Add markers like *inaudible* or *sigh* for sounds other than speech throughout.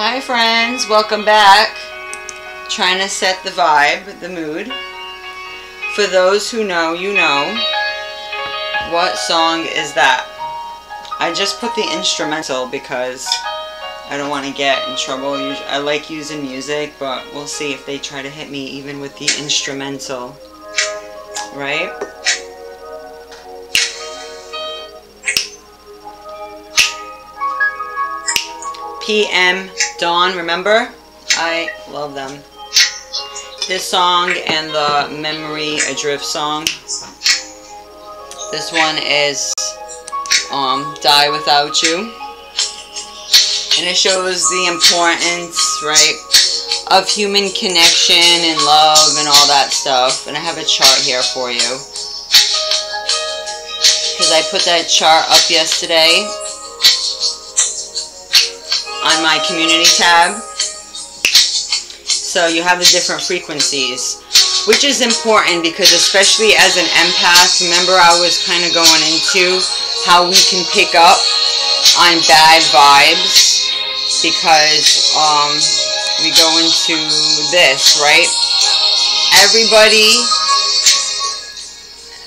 Hi friends, welcome back. Trying to set the vibe, the mood. For those who know, you know. What song is that? I just put the instrumental because I don't want to get in trouble. I like using music, but we'll see if they try to hit me even with the instrumental. Right? PM Dawn, remember? I love them. This song and the Memory Adrift song. This one is um, Die Without You. And it shows the importance, right, of human connection and love and all that stuff. And I have a chart here for you. Because I put that chart up yesterday on my community tab. So you have the different frequencies, which is important because especially as an empath, remember I was kind of going into how we can pick up on bad vibes because um, we go into this, right? Everybody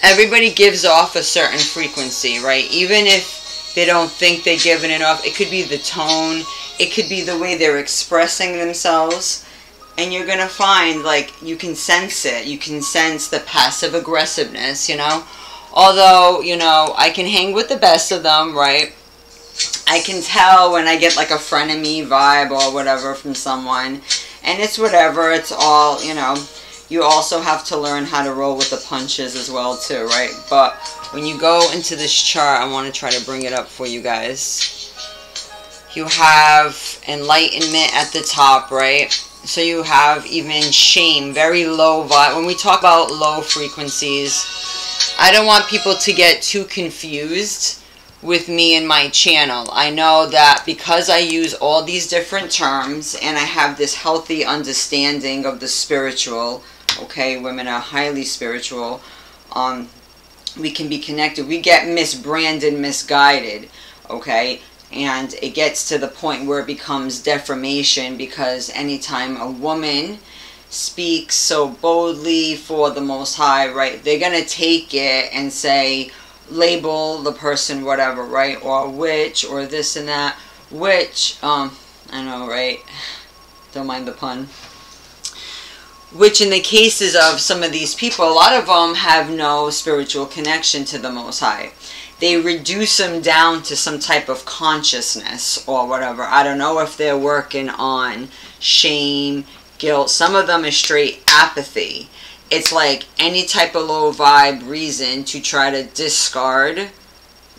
everybody gives off a certain frequency, right? Even if they don't think they're giving it off, it could be the tone, it could be the way they're expressing themselves. And you're going to find, like, you can sense it. You can sense the passive aggressiveness, you know? Although, you know, I can hang with the best of them, right? I can tell when I get, like, a frenemy vibe or whatever from someone. And it's whatever. It's all, you know you also have to learn how to roll with the punches as well too, right? But when you go into this chart, I want to try to bring it up for you guys you have enlightenment at the top, right? So you have even shame, very low vibe. When we talk about low frequencies, I don't want people to get too confused with me and my channel. I know that because I use all these different terms and I have this healthy understanding of the spiritual, okay, women are highly spiritual, um, we can be connected. We get misbranded, misguided, okay? And it gets to the point where it becomes defamation because anytime a woman speaks so boldly for the most high right they're gonna take it and say label the person whatever right or witch or this and that. Which um i know right? *sighs* Don't mind the pun. Which in the cases of some of these people a lot of them have no spiritual connection to the most high they reduce them down to some type of consciousness or whatever. I don't know if they're working on shame, guilt. Some of them is straight apathy. It's like any type of low vibe reason to try to discard,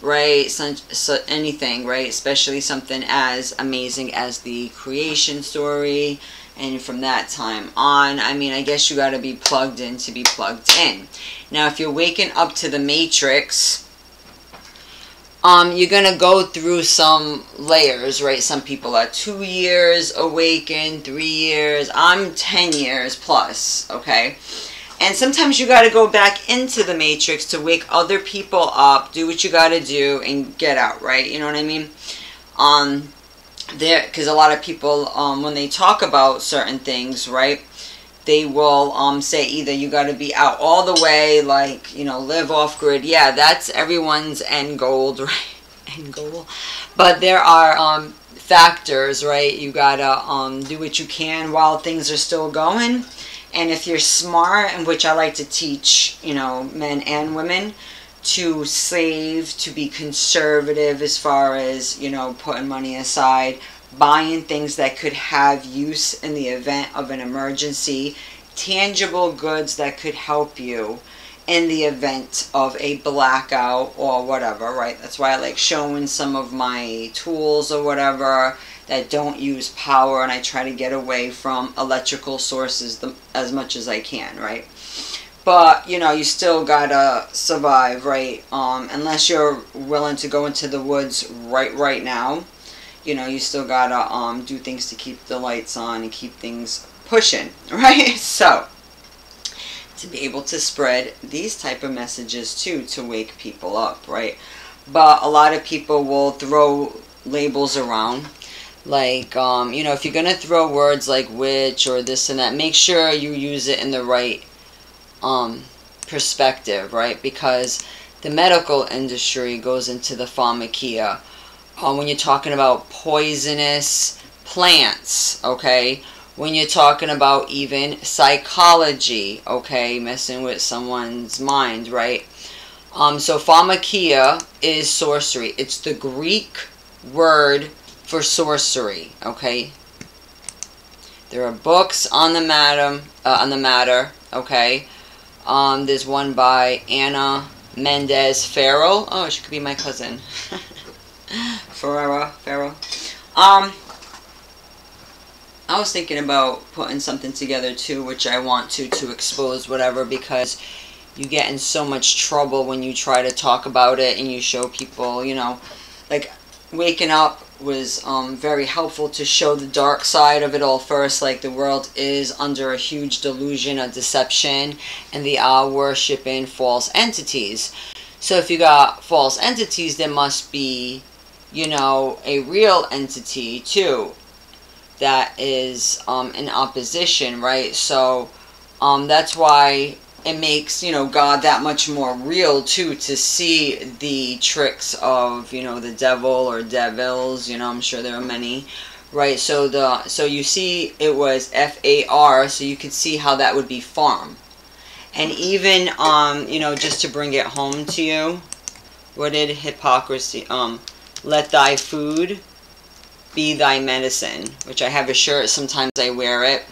right? So, so anything, right? Especially something as amazing as the creation story. And from that time on, I mean, I guess you got to be plugged in to be plugged in. Now, if you're waking up to the matrix, um, you're going to go through some layers, right? Some people are two years awakened, three years. I'm 10 years plus, okay? And sometimes you got to go back into the matrix to wake other people up, do what you got to do, and get out, right? You know what I mean? Um, there, because a lot of people, um, when they talk about certain things, right? They will um, say either you got to be out all the way, like, you know, live off grid. Yeah, that's everyone's end goal, *laughs* right? End goal. But there are um, factors, right? You got to um, do what you can while things are still going. And if you're smart, and which I like to teach, you know, men and women, to save, to be conservative as far as, you know, putting money aside, buying things that could have use in the event of an emergency, tangible goods that could help you in the event of a blackout or whatever, right? That's why I like showing some of my tools or whatever that don't use power and I try to get away from electrical sources as much as I can, right? But, you know, you still gotta survive, right? Um, unless you're willing to go into the woods right right now you know, you still gotta um, do things to keep the lights on and keep things pushing, *laughs* right? So, to be able to spread these type of messages too, to wake people up, right? But a lot of people will throw labels around. like um, you know if you're gonna throw words like witch or this and that make sure you use it in the right um, perspective right because the medical industry goes into the pharmakia um, when you're talking about poisonous plants okay when you're talking about even psychology okay messing with someone's mind right um, so pharmakia is sorcery it's the greek word for sorcery. Okay. There are books on the matter. Uh, on the matter. Okay. Um, there's one by Ana Mendez Ferrell. Oh, she could be my cousin. *laughs* Ferrera Farrell. Um, I was thinking about putting something together too, which I want to to expose whatever because you get in so much trouble when you try to talk about it and you show people, you know, like waking up was um, very helpful to show the dark side of it all first. Like the world is under a huge delusion of deception, and they are worshiping false entities. So if you got false entities, there must be, you know, a real entity too that is um, in opposition, right? So um, that's why it makes you know God that much more real too to see the tricks of you know the devil or devils you know I'm sure there are many right so the so you see it was F A R so you could see how that would be farm and even um you know just to bring it home to you what did Hippocrates um let thy food be thy medicine which I have a shirt sometimes I wear it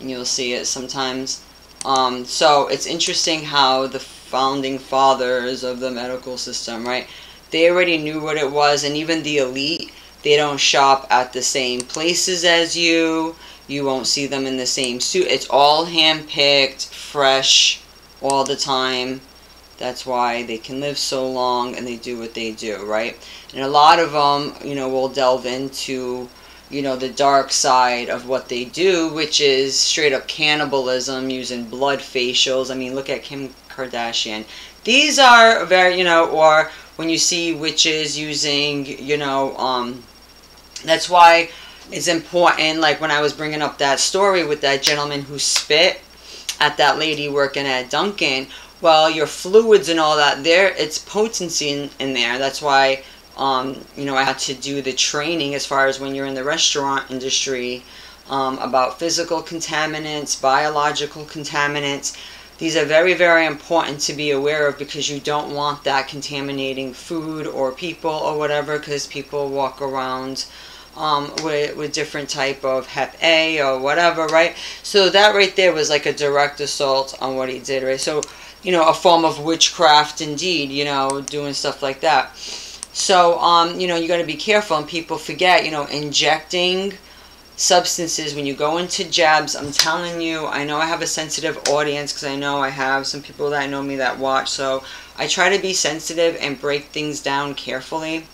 and you'll see it sometimes. Um, so it's interesting how the founding fathers of the medical system, right? They already knew what it was, and even the elite, they don't shop at the same places as you. You won't see them in the same suit. It's all hand-picked, fresh, all the time. That's why they can live so long and they do what they do, right? And a lot of them, you know, will delve into you know, the dark side of what they do, which is straight up cannibalism using blood facials. I mean, look at Kim Kardashian. These are very, you know, or when you see witches using, you know, um, that's why it's important. Like when I was bringing up that story with that gentleman who spit at that lady working at Dunkin'. Well, your fluids and all that, there, it's potency in, in there. That's why um, you know, I had to do the training as far as when you're in the restaurant industry um, about physical contaminants, biological contaminants. These are very, very important to be aware of because you don't want that contaminating food or people or whatever because people walk around um, with, with different type of Hep A or whatever, right? So that right there was like a direct assault on what he did, right? So, you know, a form of witchcraft indeed, you know, doing stuff like that. So, um, you know, you got to be careful, and people forget, you know, injecting substances when you go into jabs. I'm telling you, I know I have a sensitive audience because I know I have some people that know me that watch. So I try to be sensitive and break things down carefully.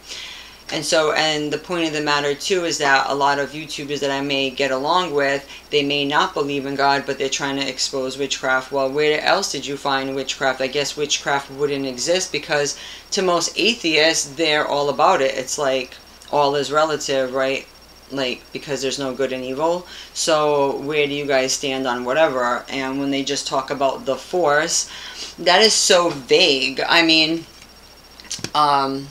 And so, and the point of the matter too is that a lot of YouTubers that I may get along with, they may not believe in God, but they're trying to expose witchcraft. Well, where else did you find witchcraft? I guess witchcraft wouldn't exist because to most atheists, they're all about it. It's like all is relative, right? Like, because there's no good and evil. So, where do you guys stand on whatever? And when they just talk about the force, that is so vague. I mean, um,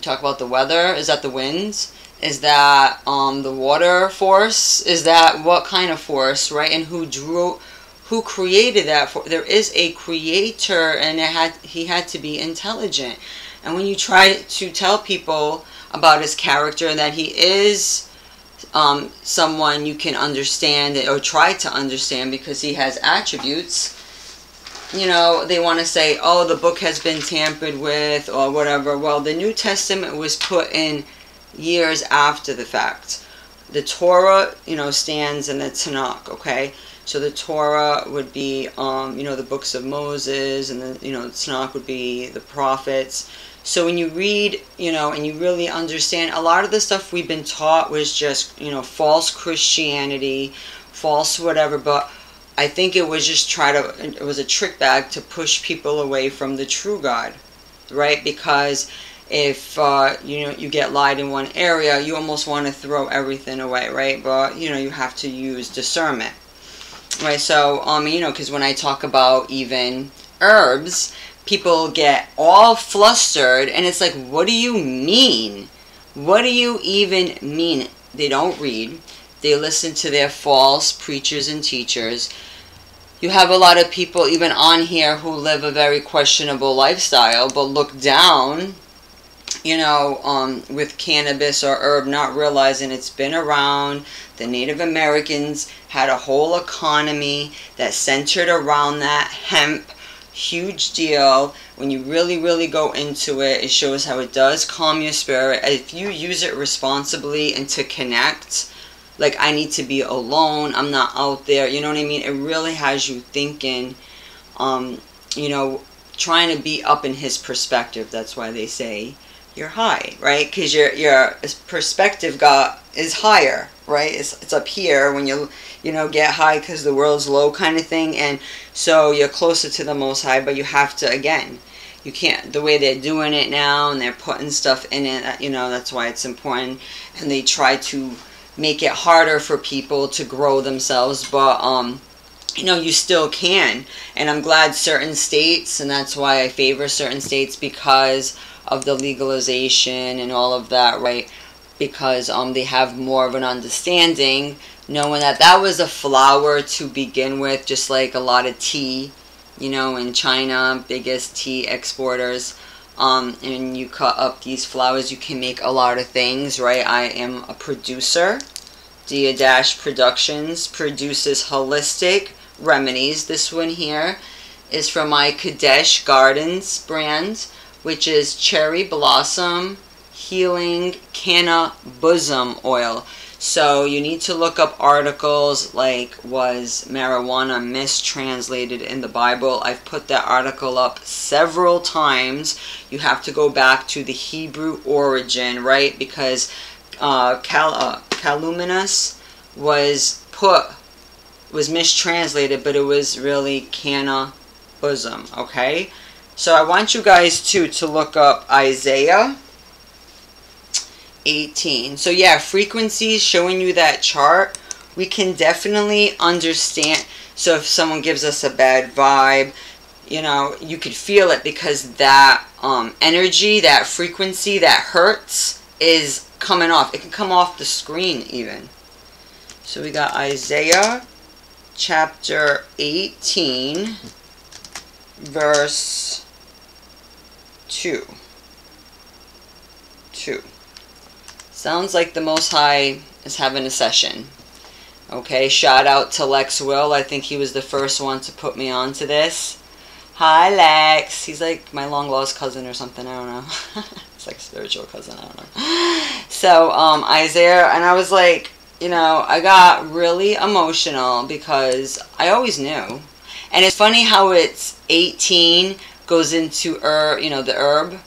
talk about the weather. Is that the winds? Is that um, the water force? Is that what kind of force, right? And who drew, who created that? For there is a creator, and it had he had to be intelligent. And when you try to tell people about his character that he is um, someone you can understand or try to understand because he has attributes you know, they want to say, oh, the book has been tampered with or whatever. Well, the New Testament was put in years after the fact. The Torah, you know, stands in the Tanakh, okay? So the Torah would be, um, you know, the books of Moses, and the, you know, the Tanakh would be the prophets. So when you read, you know, and you really understand, a lot of the stuff we've been taught was just, you know, false Christianity, false whatever, but I think it was just try to it was a trick bag to push people away from the true God, right? Because if uh, you know you get lied in one area, you almost want to throw everything away, right? But you know you have to use discernment, right? So um, you know, because when I talk about even herbs, people get all flustered, and it's like, what do you mean? What do you even mean? They don't read. They listen to their false preachers and teachers. You have a lot of people even on here who live a very questionable lifestyle but look down you know um, with cannabis or herb not realizing it's been around. The native americans had a whole economy that centered around that hemp. Huge deal. When you really really go into it it shows how it does calm your spirit. If you use it responsibly and to connect like I need to be alone. I'm not out there. You know what I mean? It really has you thinking, um, you know, trying to be up in his perspective. That's why they say you're high, right? Because your your perspective got is higher, right? It's it's up here when you you know get high because the world's low kind of thing, and so you're closer to the Most High. But you have to again. You can't the way they're doing it now, and they're putting stuff in it. You know that's why it's important, and they try to make it harder for people to grow themselves, but um, you know, you still can. And I'm glad certain states, and that's why I favor certain states because of the legalization and all of that, right? Because um, they have more of an understanding, knowing that that was a flower to begin with, just like a lot of tea, you know, in China, biggest tea exporters um, and you cut up these flowers, you can make a lot of things, right? I am a producer. Dia Dash Productions produces holistic remedies. This one here is from my Kadesh Gardens brand, which is Cherry Blossom Healing Canna Bosom Oil. So you need to look up articles like was marijuana mistranslated in the Bible. I've put that article up several times. You have to go back to the Hebrew origin, right? Because uh, cal uh, caluminous was put was mistranslated, but it was really canna bosom. Okay, so I want you guys to to look up Isaiah 18. So yeah, frequencies showing you that chart, we can definitely understand. So if someone gives us a bad vibe, you know, you could feel it because that um, energy, that frequency, that hurts is coming off. It can come off the screen even. So we got Isaiah chapter 18 verse 2. 2. Sounds like the Most High is having a session. Okay, shout out to Lex Will. I think he was the first one to put me on to this. Hi, Lex. He's like my long lost cousin or something. I don't know. *laughs* it's like spiritual cousin. I don't know. *laughs* So, um, Isaiah, and I was like, you know, I got really emotional because I always knew. And it's funny how it's 18 goes into herb, you know, the herb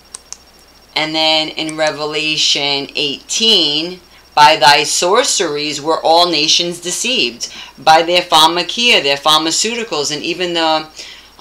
and then in Revelation 18, by thy sorceries were all nations deceived. By their pharmakia, their pharmaceuticals, and even the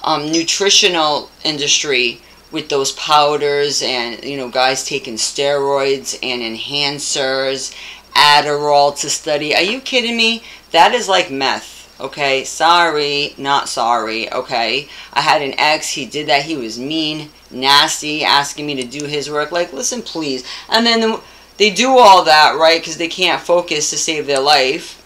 um, nutritional industry with those powders and, you know, guys taking steroids and enhancers, Adderall to study. Are you kidding me? That is like meth okay sorry not sorry okay i had an ex he did that he was mean nasty, asking me to do his work. Like, listen, please. And then they do all that, right, because they can't focus to save their life.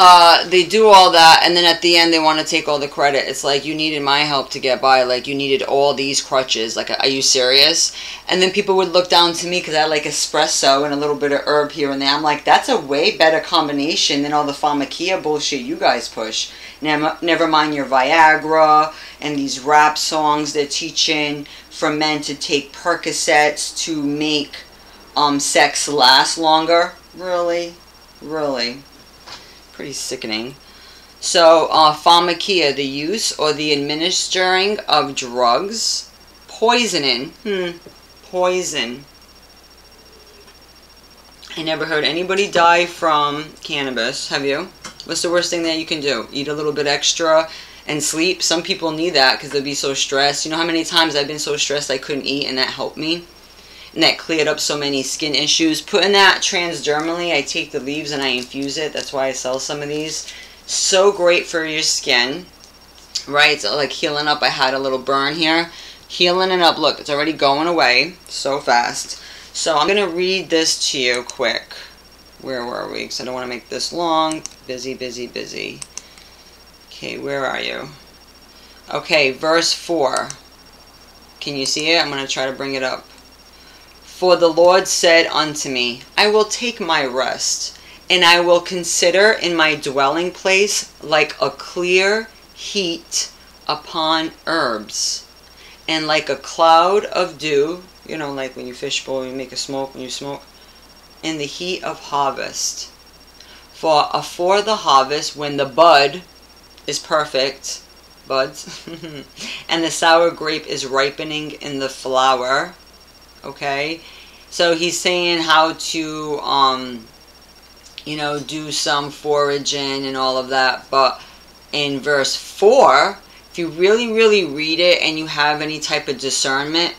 Uh, they do all that, and then at the end, they want to take all the credit. It's like, you needed my help to get by. Like, you needed all these crutches. Like, are you serious? And then people would look down to me because I like espresso and a little bit of herb here and there. I'm like, that's a way better combination than all the pharmakia bullshit you guys push. Never mind your Viagra and these rap songs they're teaching for men to take Percocets to make um, sex last longer. Really? Really? Pretty sickening. So, uh, pharmakia, the use or the administering of drugs, poisoning, hmm, poison. I never heard anybody die from cannabis, have you? What's the worst thing that you can do? Eat a little bit extra and sleep. Some people need that because they'll be so stressed. You know how many times I've been so stressed I couldn't eat and that helped me? And that cleared up so many skin issues. Putting that transdermally, I take the leaves and I infuse it. That's why I sell some of these. So great for your skin. Right? It's uh, like healing up. I had a little burn here. Healing it up. Look, it's already going away so fast. So I'm going to read this to you quick. Where were we? Because I don't want to make this long. Busy, busy, busy. Okay, where are you? Okay, verse 4. Can you see it? I'm going to try to bring it up. For the Lord said unto me, I will take my rest, and I will consider in my dwelling place like a clear heat upon herbs, and like a cloud of dew you know, like when you fish bowl, you make a smoke when you smoke, in the heat of harvest. For afore the harvest, when the bud is perfect, buds, *laughs* and the sour grape is ripening in the flower, okay? So he's saying how to, um, you know, do some foraging and all of that. But in verse 4, if you really, really read it and you have any type of discernment,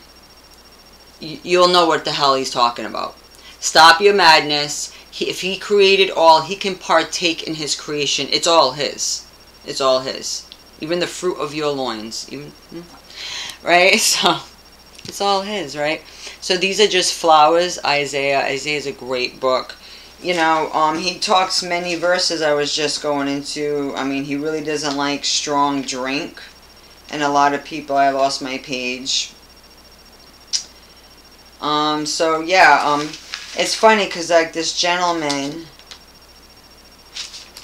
you'll know what the hell he's talking about. Stop your madness. He, if he created all, he can partake in his creation. It's all his. It's all his. Even the fruit of your loins. Even, hmm? right? *laughs* So, it's all his, right? So these are just flowers. Isaiah. Isaiah is a great book. You know, um, he talks many verses I was just going into. I mean, he really doesn't like strong drink. And a lot of people, I lost my page um, so yeah, um, it's funny because like this gentleman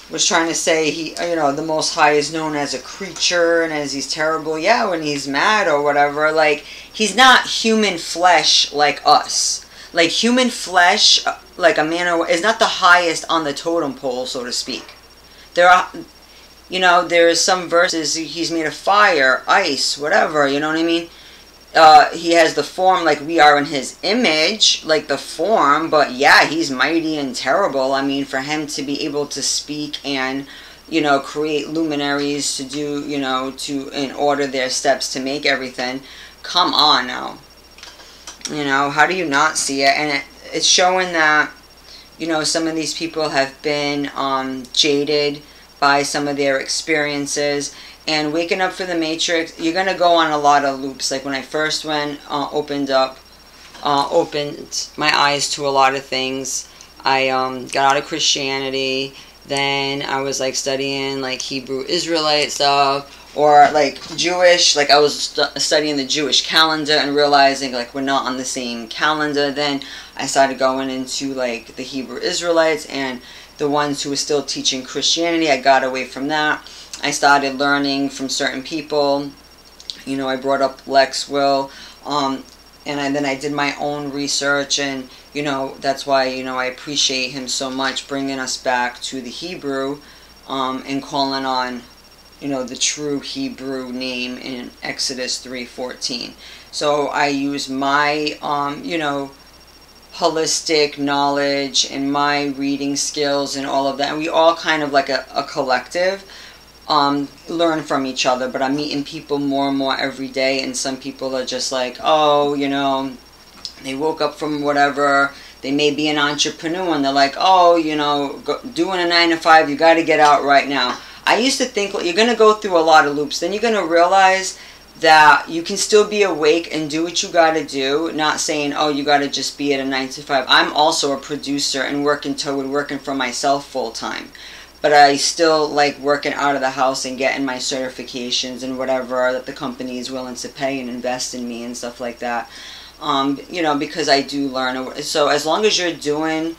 was trying to say he, you know, the Most High is known as a creature and as he's terrible. Yeah, when he's mad or whatever, like he's not human flesh like us. Like human flesh, uh, like a man or is not the highest on the totem pole, so to speak. There are, you know, there is some verses he's made of fire, ice, whatever. You know what I mean? Uh, he has the form like we are in his image, like the form, but yeah, he's mighty and terrible. I mean, for him to be able to speak and, you know, create luminaries to do, you know, to, in order their steps to make everything, come on now. You know, how do you not see it? And it, it's showing that, you know, some of these people have been um, jaded by some of their experiences and waking up for the matrix you're gonna go on a lot of loops. Like when i first went uh, opened up uh, opened my eyes to a lot of things i um, got out of christianity. Then i was like studying like hebrew israelite stuff or like jewish. Like i was st- studying the jewish calendar and realizing like we're not on the same calendar. Then i started going into like the hebrew israelites and the ones who were still teaching christianity. I got away from that I started learning from certain people. You know, I brought up Lex Will, um, and I, then I did my own research, and you know that's why you know I appreciate him so much, bringing us back to the Hebrew, um, and calling on, you know, the true Hebrew name in Exodus three fourteen. So I use my, um, you know, holistic knowledge and my reading skills and all of that. And we all kind of like a, a collective um, learn from each other. But I'm meeting people more and more every day, and some people are just like, oh, you know, they woke up from whatever. They may be an entrepreneur, and they're like, oh, you know, go, doing a nine to five, you got to get out right now. I used to think you're going to go through a lot of loops. Then you're going to realize that you can still be awake and do what you got to do. Not saying, oh, you got to just be at a nine to five. I'm also a producer and working toward working for myself full time but I still like working out of the house and getting my certifications and whatever that the company is willing to pay and invest in me and stuff like that. Um, you know, because I do learn. So as long as you're doing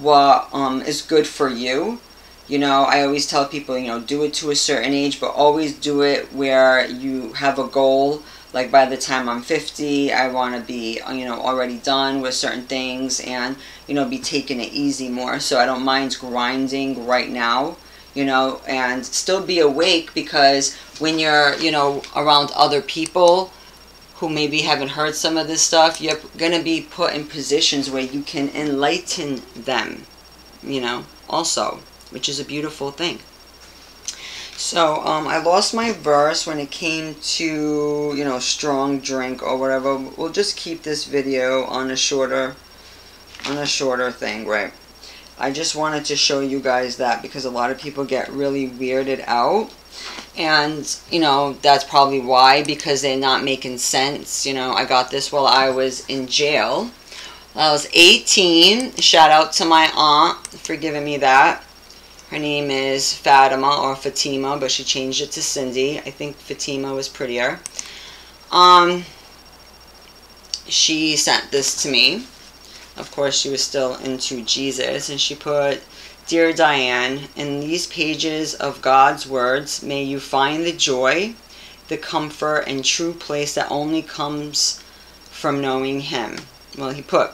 what um, is good for you, you know, I always tell people, you know, do it to a certain age, but always do it where you have a goal like by the time I'm 50, I want to be, you know, already done with certain things and, you know, be taking it easy more. So I don't mind grinding right now, you know, and still be awake because when you're, you know, around other people who maybe haven't heard some of this stuff, you're going to be put in positions where you can enlighten them, you know, also, which is a beautiful thing. So, um, I lost my verse when it came to, you know, strong drink or whatever. We'll just keep this video on a shorter, on a shorter thing, right? I just wanted to show you guys that because a lot of people get really weirded out. And, you know, that's probably why, because they're not making sense. You know, I got this while I was in jail. I was 18. Shout out to my aunt for giving me that. Her name is Fatima or Fatima, but she changed it to Cindy. I think Fatima was prettier. Um, she sent this to me. Of course, she was still into Jesus, and she put, Dear Diane, in these pages of God's words, may you find the joy, the comfort, and true place that only comes from knowing Him. Well, he put,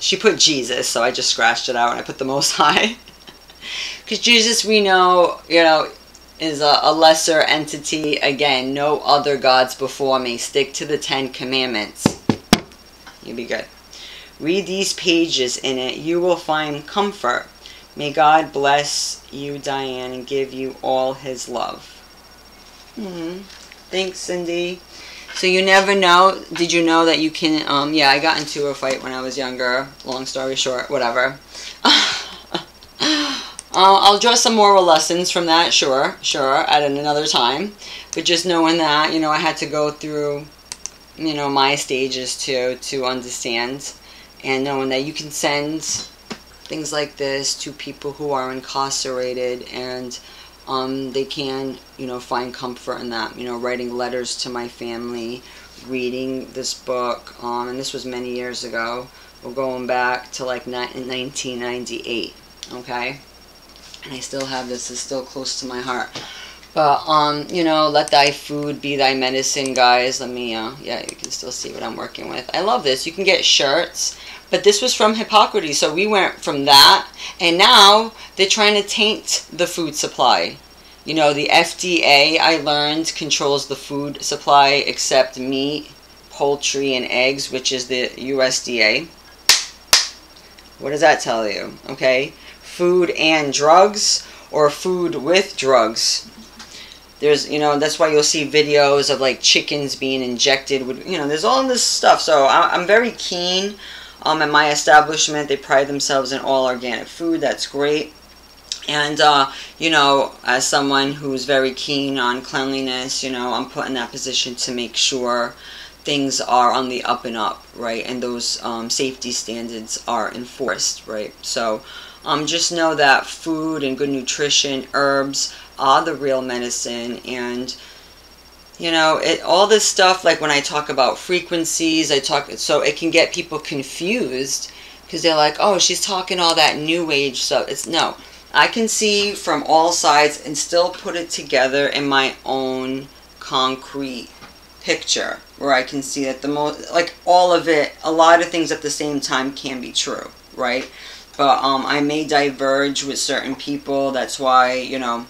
she put Jesus, so I just scratched it out and I put the Most High. *laughs* Because Jesus, we know, you know, is a, a, lesser entity. Again, no other gods before me. Stick to the Ten Commandments. You'll be good. Read these pages in it. You will find comfort. May God bless you, Diane, and give you all his love. Mm -hmm. Thanks, Cindy. So you never know. Did you know that you can, um, yeah, I got into a fight when I was younger. Long story short, whatever. *laughs* Uh, I'll draw some moral lessons from that, sure, sure, at another time. But just knowing that, you know, I had to go through, you know, my stages to, to understand. And knowing that you can send things like this to people who are incarcerated and um, they can, you know, find comfort in that. You know, writing letters to my family, reading this book, um, and this was many years ago. We're going back to like 1998, okay? And I still have this. It's still close to my heart. But, um, you know, let thy food be thy medicine, guys. Let me, uh, yeah, you can still see what I'm working with. I love this. You can get shirts. But this was from Hippocrates, so we went from that. And now they're trying to taint the food supply. You know, the FDA, I learned, controls the food supply except meat, poultry, and eggs, which is the USDA. What does that tell you? Okay food and drugs or food with drugs. There's, you know, that's why you'll see videos of like chickens being injected with, you know, there's all this stuff. So I'm very keen um, at my establishment. They pride themselves in all organic food. That's great. And, uh, you know, as someone who's very keen on cleanliness, you know, I'm put in that position to make sure things are on the up and up, right? And those um, safety standards are enforced, right? So, um, just know that food and good nutrition, herbs are the real medicine. And, you know, it all this stuff, like when I talk about frequencies, I talk, so it can get people confused because they're like, oh, she's talking all that new age stuff. It's no. I can see from all sides and still put it together in my own concrete picture where I can see that the most, like all of it, a lot of things at the same time can be true, right? But um, I may diverge with certain people. That's why, you know,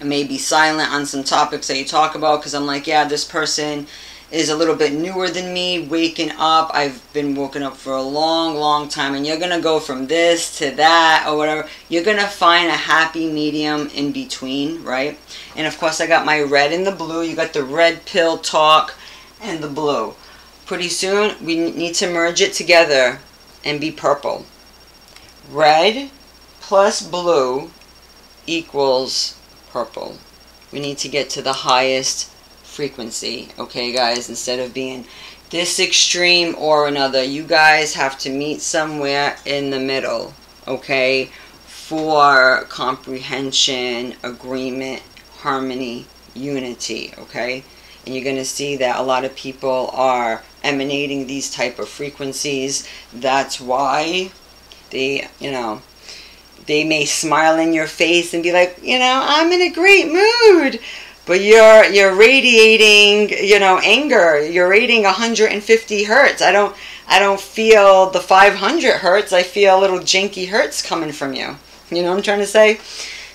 I may be silent on some topics that you talk about because I'm like, yeah, this person is a little bit newer than me, waking up. I've been woken up for a long, long time, and you're going to go from this to that or whatever. You're going to find a happy medium in between, right? And of course, I got my red and the blue. You got the red pill talk and the blue. Pretty soon, we need to merge it together and be purple. Red plus blue equals purple. We need to get to the highest frequency, okay guys, instead of being this extreme or another. You guys have to meet somewhere in the middle, okay, for comprehension, agreement, harmony, unity, okay? And you're going to see that a lot of people are emanating these type of frequencies. That's why they, you know, they may smile in your face and be like, you know, I'm in a great mood. But you're you're radiating, you know, anger. You're radiating 150 hertz. I don't I don't feel the 500 hertz. I feel a little janky hertz coming from you. You know what I'm trying to say?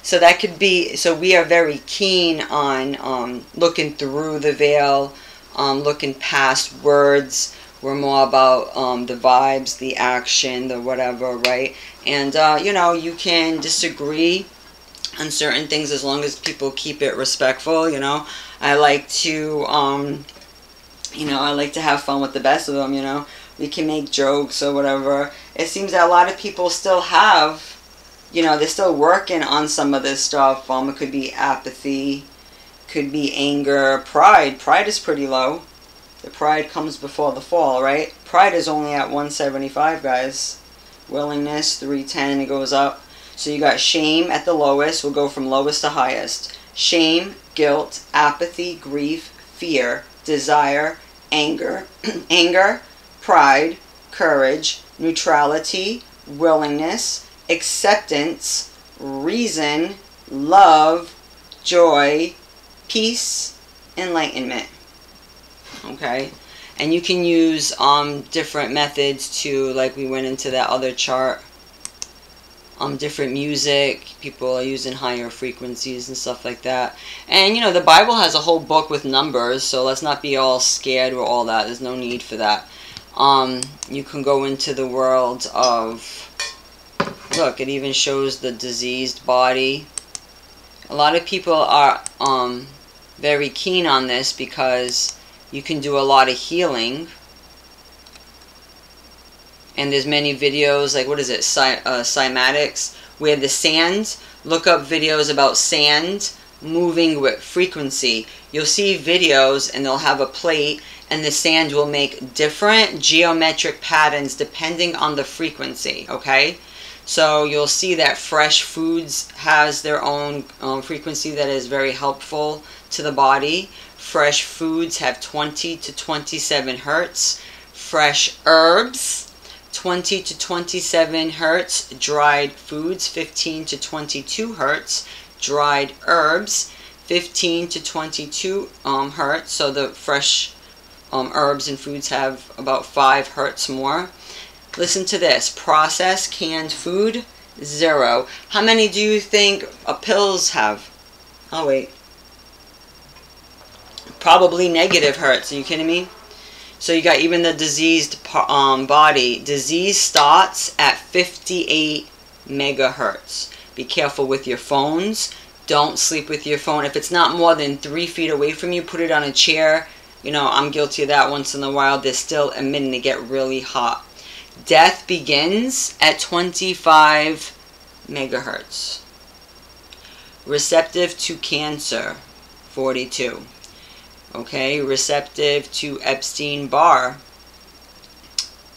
So that could be. So we are very keen on um, looking through the veil, um, looking past words, we're more about um, the vibes, the action, the whatever, right? And, uh, you know, you can disagree on certain things as long as people keep it respectful, you know. I like to, um, you know, I like to have fun with the best of them, you know. We can make jokes or whatever. It seems that a lot of people still have, you know, they're still working on some of this stuff. Um, it could be apathy, could be anger, pride. Pride is pretty low. The pride comes before the fall, right? Pride is only at 175, guys. Willingness, 310, it goes up. So you got shame at the lowest, we'll go from lowest to highest. Shame, guilt, apathy, grief, fear, desire, anger, *clears throat* anger, pride, courage, neutrality, willingness, acceptance, reason, love, joy, peace, enlightenment. Okay? And you can use um, different methods to, like we went into that other chart um, different music. People are using higher frequencies and stuff like that. And you know, the Bible has a whole book with numbers, so let's not be all scared or all that. There's no need for that. Um, you can go into the world of. Look, it even shows the diseased body. A lot of people are um, very keen on this because you can do a lot of healing. And there's many videos like what is it? Cy, uh, cymatics. Where the sand. Look up videos about sand moving with frequency. You'll see videos and they'll have a plate and the sand will make different geometric patterns depending on the frequency okay? So you'll see that fresh foods has their own um, frequency that is very helpful to the body fresh foods have 20 to 27 hertz fresh herbs 20 to 27 hertz dried foods, 15 to 22 hertz dried herbs, 15 to 22 um, hertz. So the fresh um, herbs and foods have about 5 hertz more. Listen to this processed canned food, zero. How many do you think uh, pills have? Oh, wait. Probably negative hertz. Are you kidding me? So you got even the diseased um, body. Disease starts at 58 megahertz. Be careful with your phones. Don't sleep with your phone. If it's not more than three feet away from you, put it on a chair. You know, I'm guilty of that once in a while. They're still emitting to get really hot. Death begins at 25 megahertz. Receptive to cancer, 42 okay? Receptive to Epstein-Barr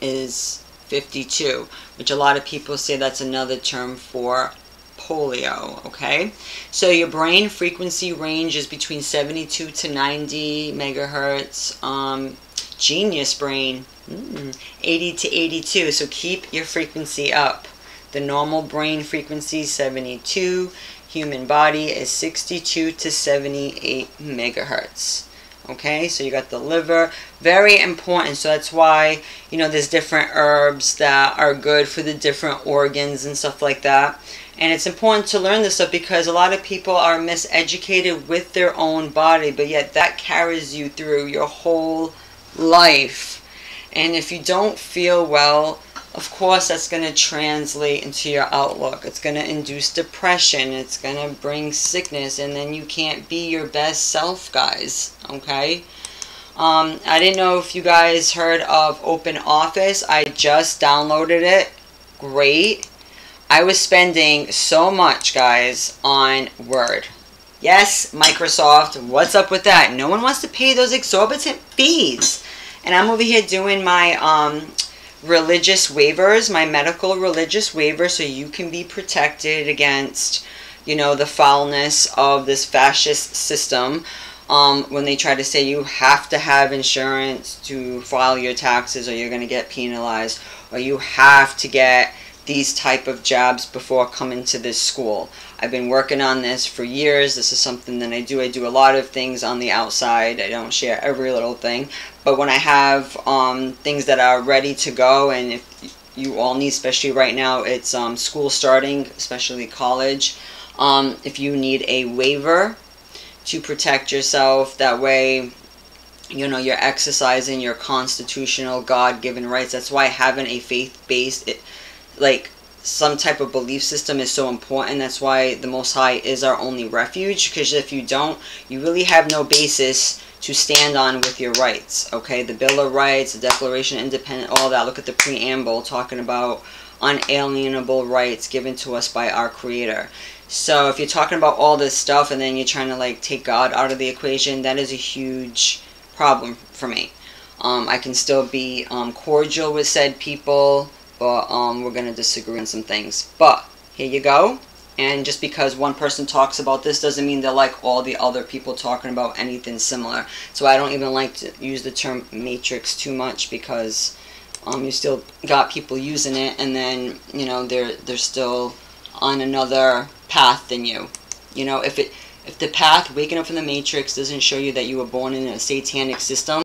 is 52 which a lot of people say that's another term for polio okay? So your brain frequency range is between 72 to 90 megahertz um, genius brain mm, 80 to 82 so keep your frequency up. The normal brain frequency 72 human body is 62 to 78 megahertz okay so you got the liver. Very important. So that's why you know there's different herbs that are good for the different organs and stuff like that. And it's important to learn this stuff because a lot of people are miseducated with their own body but yet that carries you through your whole life. And if you don't feel well of course that's going to translate into your outlook. It's going to induce depression. It's going to bring sickness and then you can't be your best self, guys. Okay? Um, I didn't know if you guys heard of Open Office. I just downloaded it. Great. I was spending so much, guys, on Word. Yes, Microsoft, what's up with that? No one wants to pay those exorbitant fees. And I'm over here doing my um, religious waivers, my medical religious waiver, so you can be protected against, you know, the foulness of this fascist system. Um, when they try to say you have to have insurance to file your taxes or you're going to get penalized, or you have to get these type of jobs before coming to this school. I've been working on this for years. This is something that I do. I do a lot of things on the outside. I don't share every little thing. But when I have um, things that are ready to go, and if you all need, especially right now, it's um, school starting, especially college. Um, if you need a waiver to protect yourself, that way you know you're exercising your constitutional god-given rights that's why having a faith-based like some type of belief system is so important. That's why the Most High is our only refuge. Because if you don't, you really have no basis to stand on with your rights. Okay, the Bill of Rights, the Declaration of Independence, all that. Look at the preamble talking about unalienable rights given to us by our Creator. So if you're talking about all this stuff and then you're trying to like take God out of the equation, that is a huge problem for me. Um, I can still be um, cordial with said people, but um, we're going to disagree on some things. But here you go. And just because one person talks about this doesn't mean they're like all the other people talking about anything similar. So I don't even like to use the term matrix too much because um, you still got people using it and then, you know, they're, they're still on another path than you. You know, if it if the path waking up from the matrix doesn't show you that you were born in a satanic system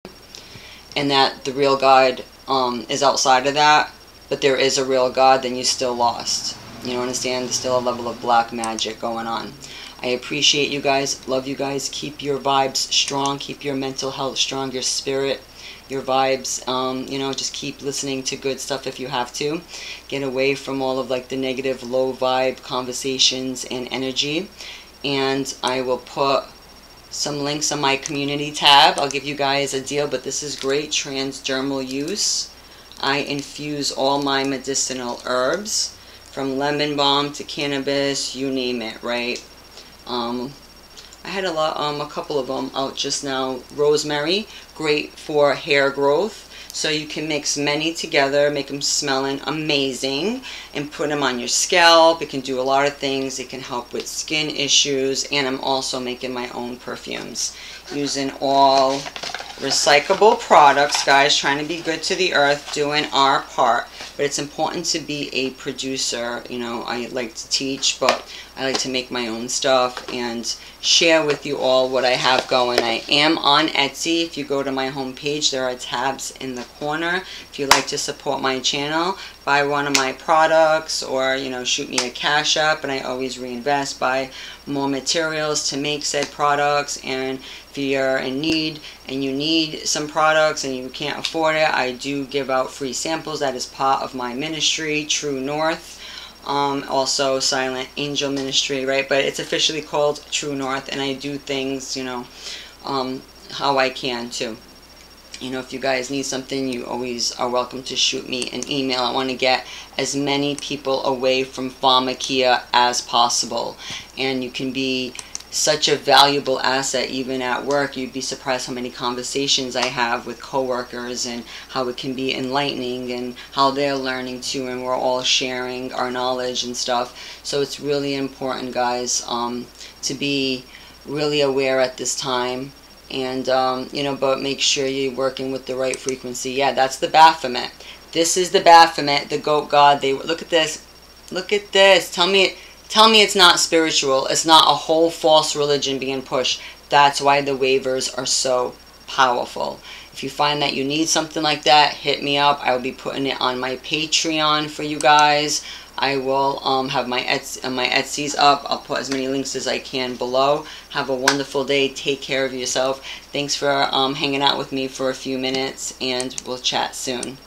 and that the real God um, is outside of that, but there is a real God, then you still lost. You know, understand? There's still a level of black magic going on. I appreciate you guys. Love you guys. Keep your vibes strong. Keep your mental health strong. Your spirit, your vibes. Um, you know, just keep listening to good stuff if you have to. Get away from all of like the negative, low vibe conversations and energy. And I will put some links on my community tab. I'll give you guys a deal, but this is great transdermal use. I infuse all my medicinal herbs from lemon balm to cannabis, you name it, right? Um, I had a lot, um, a couple of them out just now. Rosemary, great for hair growth. So you can mix many together, make them smelling amazing, and put them on your scalp. It can do a lot of things. It can help with skin issues, and I'm also making my own perfumes using all recyclable products, guys, trying to be good to the earth, doing our part. But it's important to be a producer. You know, I like to teach, but I like to make my own stuff and share with you all what I have going. I am on Etsy. If you go to my homepage, there are tabs in the corner. If you'd like to support my channel, buy one of my products or, you know, shoot me a Cash App and I always reinvest, buy more materials to make said products and if you're in need and you need some products and you can't afford it, I do give out free samples. That is part of my ministry, True North. Um, also Silent Angel Ministry, right? But it's officially called True North, and I do things, you know, um, how I can too. You know, if you guys need something, you always are welcome to shoot me an email. I want to get as many people away from pharmakeia as possible. And you can be such a valuable asset even at work. You'd be surprised how many conversations I have with coworkers and how it can be enlightening and how they're learning too and we're all sharing our knowledge and stuff. So it's really important guys um, to be really aware at this time and um, you know but make sure you're working with the right frequency. Yeah that's the Baphomet. This is the Baphomet, the goat god. They Look at this. Look at this. Tell me Tell me it's not spiritual. It's not a whole false religion being pushed. That's why the waivers are so powerful. If you find that you need something like that, hit me up. I will be putting it on my Patreon for you guys. I will um, have my Etsy, uh, my Etsy's up. I'll put as many links as I can below. Have a wonderful day. Take care of yourself. Thanks for um, hanging out with me for a few minutes, and we'll chat soon.